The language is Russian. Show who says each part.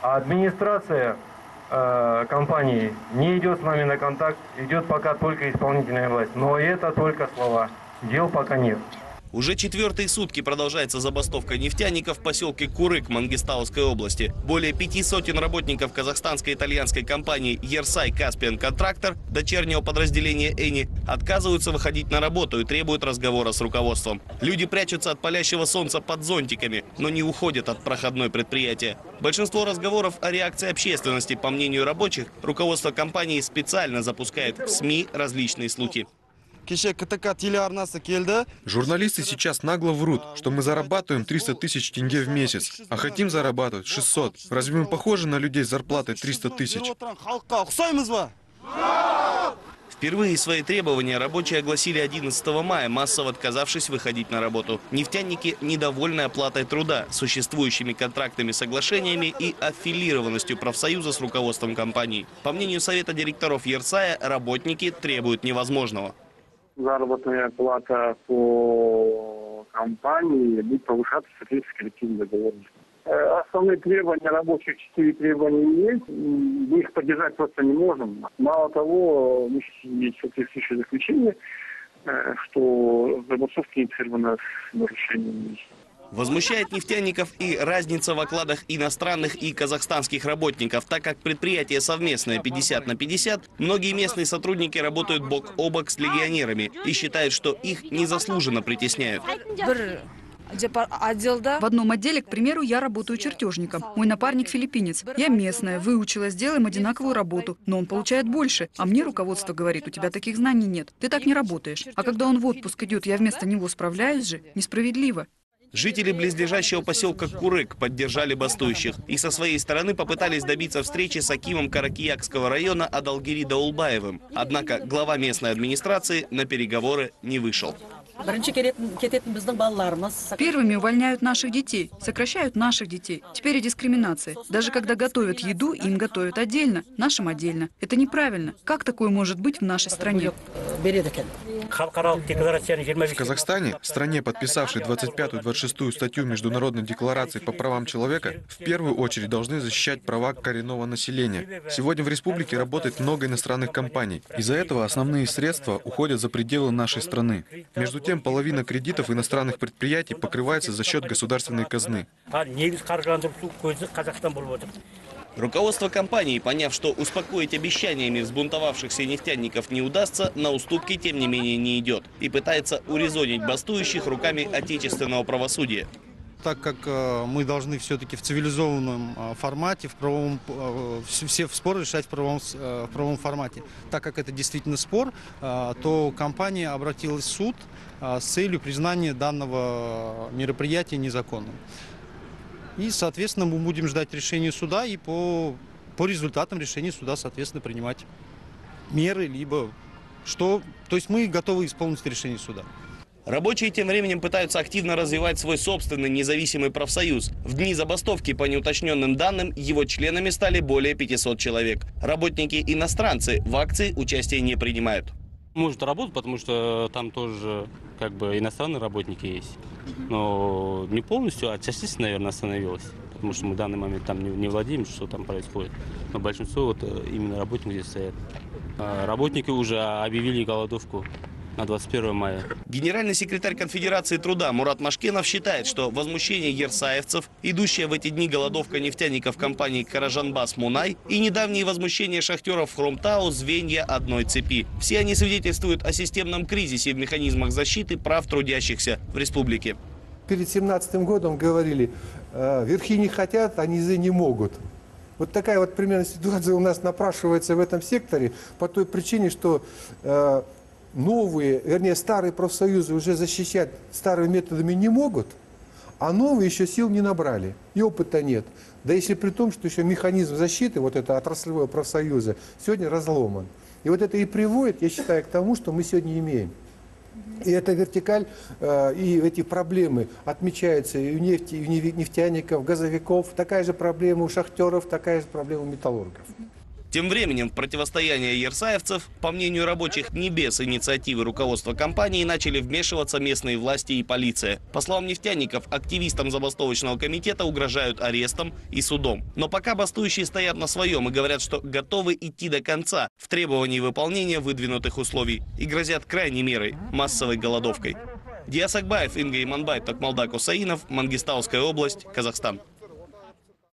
Speaker 1: А администрация э, компании не идет с нами на контакт, идет пока только исполнительная власть. Но это только слова. Дел пока нет.
Speaker 2: Уже четвертые сутки продолжается забастовка нефтяников в поселке Курык Мангистауской области. Более пяти сотен работников казахстанской итальянской компании Ерсай Каспиан Контрактор, дочернего подразделения Эни, отказываются выходить на работу и требуют разговора с руководством. Люди прячутся от палящего солнца под зонтиками, но не уходят от проходной предприятия. Большинство разговоров о реакции общественности, по мнению рабочих, руководство компании специально запускает в СМИ различные слухи.
Speaker 3: Журналисты сейчас нагло врут, что мы зарабатываем 300 тысяч тенге в месяц, а хотим зарабатывать 600. Разве мы похожи на людей с зарплатой 300 тысяч?
Speaker 2: Впервые свои требования рабочие огласили 11 мая, массово отказавшись выходить на работу. Нефтяники недовольны оплатой труда, существующими контрактными соглашениями и аффилированностью профсоюза с руководством компании. По мнению Совета директоров Ерсая, работники требуют невозможного.
Speaker 4: Заработная плата по компании будет повышаться в соответствии с коллективным договором. Э, Основные требования рабочих, четыре требования есть. Мы их поддержать просто не можем. Мало того, нас есть соответствующее заключение, э, что забастовка инициирована с нарушением
Speaker 2: Возмущает нефтяников и разница в окладах иностранных и казахстанских работников, так как предприятие совместное 50 на 50, многие местные сотрудники работают бок о бок с легионерами и считают, что их незаслуженно притесняют.
Speaker 5: В одном отделе, к примеру, я работаю чертежником. Мой напарник филиппинец. Я местная, выучилась, делаем одинаковую работу. Но он получает больше. А мне руководство говорит, у тебя таких знаний нет. Ты так не работаешь. А когда он в отпуск идет, я вместо него справляюсь же. Несправедливо.
Speaker 2: Жители близлежащего поселка Курык поддержали бастующих и со своей стороны попытались добиться встречи с Акимом Каракиякского района Адалгири Даулбаевым. Однако глава местной администрации на переговоры не вышел.
Speaker 6: бірінші келетін кететін біздің балаларымыз
Speaker 5: Первыми увольняют наших детей, сокращают наших детей. Теперь и дискриминация. Даже когда готовят еду, им готовят отдельно, нашим отдельно. Это неправильно. Как такое может быть в нашей стране?
Speaker 7: Халықаралық
Speaker 3: В Казахстане, стране, подписавшей 25-26 статью Международной декларации по правам человека, в первую очередь должны защищать права коренного населения. Сегодня в республике работает много иностранных компаний. Из-за этого основные средства уходят за пределы нашей страны. Между тем, половина кредитов иностранных предприятий покрывается за счет государственной казны.
Speaker 7: ал негізгі қаржыландыру көзі қазақстан болып отыр
Speaker 2: Руководство компании, поняв, что успокоить обещаниями взбунтовавшихся нефтяников не удастся, на уступки тем не менее не идет и пытается урезонить бастующих руками отечественного правосудия.
Speaker 8: так как э, мы должны все-таки в цивилизованном э, формате, в правовом, э, вс- все споры решать в правовом, с- э, в правовом формате. Так как это действительно спор, э, то компания обратилась в суд э, с целью признания данного мероприятия незаконным. И, соответственно, мы будем ждать решения суда и по, по результатам решения суда, соответственно, принимать меры, либо что... То есть мы готовы исполнить решение суда.
Speaker 2: Рабочие тем временем пытаются активно развивать свой собственный независимый профсоюз. В дни забастовки, по неуточненным данным, его членами стали более 500 человек. Работники-иностранцы в акции участия не принимают.
Speaker 9: Может работать, потому что там тоже как бы иностранные работники есть. Но не полностью, а частично, наверное, остановилось. Потому что мы в данный момент там не, не владеем, что там происходит. Но большинство вот э, именно работников здесь стоят. А Работники уже объявили голодовку на 21 мая.
Speaker 2: Генеральный секретарь Конфедерации труда Мурат Машкенов считает, что возмущение ерсаевцев, идущая в эти дни голодовка нефтяников компании «Каражанбас Мунай» и недавние возмущения шахтеров Хромтау – звенья одной цепи. Все они свидетельствуют о системном кризисе в механизмах защиты прав трудящихся в республике.
Speaker 10: Перед 17 годом говорили, э, верхи не хотят, а низы не могут. Вот такая вот примерно ситуация у нас напрашивается в этом секторе по той причине, что э, новые, вернее старые профсоюзы уже защищать старыми методами не могут, а новые еще сил не набрали, и опыта нет. Да если при том, что еще механизм защиты, вот это отраслевого профсоюза, сегодня разломан. И вот это и приводит, я считаю, к тому, что мы сегодня имеем. И эта вертикаль э, и эти проблемы отмечаются и у нефти, и у нефтяников, газовиков. Такая же проблема у шахтеров, такая же проблема у металлургов.
Speaker 2: Тем временем противостояние ерсаевцев, по мнению рабочих, не без инициативы руководства компании начали вмешиваться местные власти и полиция. По словам нефтяников, активистам забастовочного комитета угрожают арестом и судом. Но пока бастующие стоят на своем и говорят, что готовы идти до конца в требовании выполнения выдвинутых условий и грозят крайней мерой – массовой голодовкой. Диас Акбаев, Инга Иманбай, Токмалдак Усаинов, Мангистауская область, Казахстан.